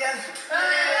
again?